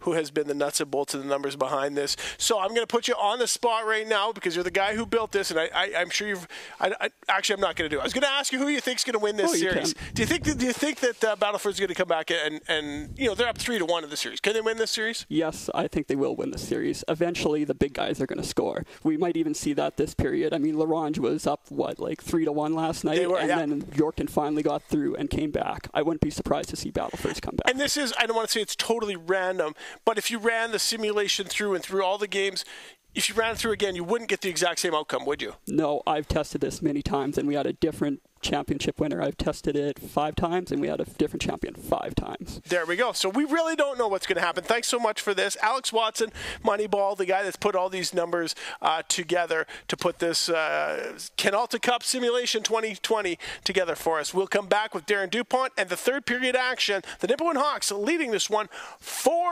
who has been the nuts and bolts of the numbers behind this. So I'm going to put you on the spot right now because you're the guy who built this, and I, am sure you've. I, I, actually, I'm not going to do. it. I was going to ask you who you think's going to win this oh, series. Do you think? Do you think that uh, Battleford's going to come back and and you know they're up three to one in the series? Can they win this series? Yes, I think they will win the series. Eventually, the big guys are going to score. We might even see that this period. I mean, La Ronge was up what like three to one last night, were, and yeah. then Yorkton finally got through and came back. I wouldn't be surprised to see Battleford's come back. And this is I don't want to say it's totally random, but if you ran the simulation through and through all the games, if you ran it through again, you wouldn't get the exact same outcome, would you? No, I've tested this many times, and we had a different championship winner. I've tested it five times, and we had a different champion five times. There we go. So we really don't know what's going to happen. Thanks so much for this, Alex Watson, Moneyball, the guy that's put all these numbers uh, together to put this uh, Canalta Cup Simulation 2020 together for us. We'll come back with Darren Dupont and the third period action. The Nipawin Hawks leading this one four.